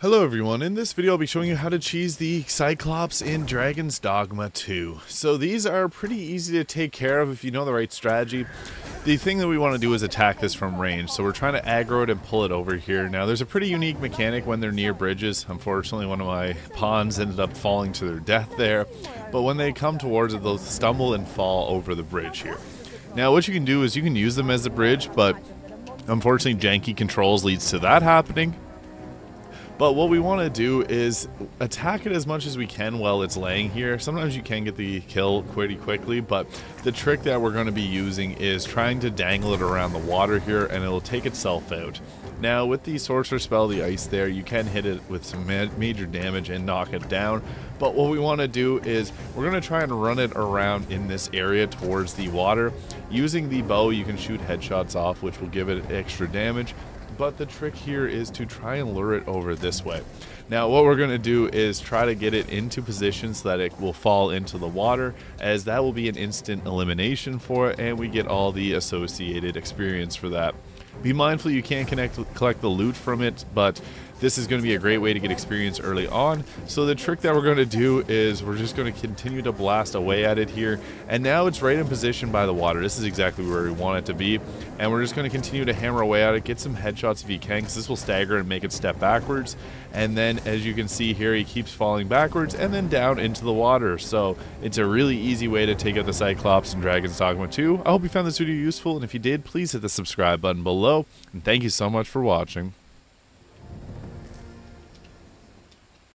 Hello everyone, in this video I'll be showing you how to cheese the Cyclops in Dragon's Dogma 2. So these are pretty easy to take care of if you know the right strategy. The thing that we want to do is attack this from range, so we're trying to aggro it and pull it over here. Now there's a pretty unique mechanic when they're near bridges. Unfortunately one of my pawns ended up falling to their death there, but when they come towards it they'll stumble and fall over the bridge here. Now what you can do is you can use them as a bridge, but unfortunately janky controls leads to that happening but what we want to do is attack it as much as we can while it's laying here. Sometimes you can get the kill pretty quickly, but the trick that we're going to be using is trying to dangle it around the water here and it'll take itself out. Now with the sorcerer spell, the ice there, you can hit it with some ma major damage and knock it down. But what we want to do is we're going to try and run it around in this area towards the water. Using the bow, you can shoot headshots off, which will give it extra damage but the trick here is to try and lure it over this way. Now what we're going to do is try to get it into position so that it will fall into the water as that will be an instant elimination for it and we get all the associated experience for that. Be mindful you can't connect, collect the loot from it, but this is going to be a great way to get experience early on. So the trick that we're going to do is we're just going to continue to blast away at it here. And now it's right in position by the water. This is exactly where we want it to be. And we're just going to continue to hammer away at it, get some headshots if you can, because this will stagger and make it step backwards. And then as you can see here, he keeps falling backwards and then down into the water. So it's a really easy way to take out the Cyclops and Dragon's Dogma 2. I hope you found this video useful. And if you did, please hit the subscribe button below. And thank you so much for watching.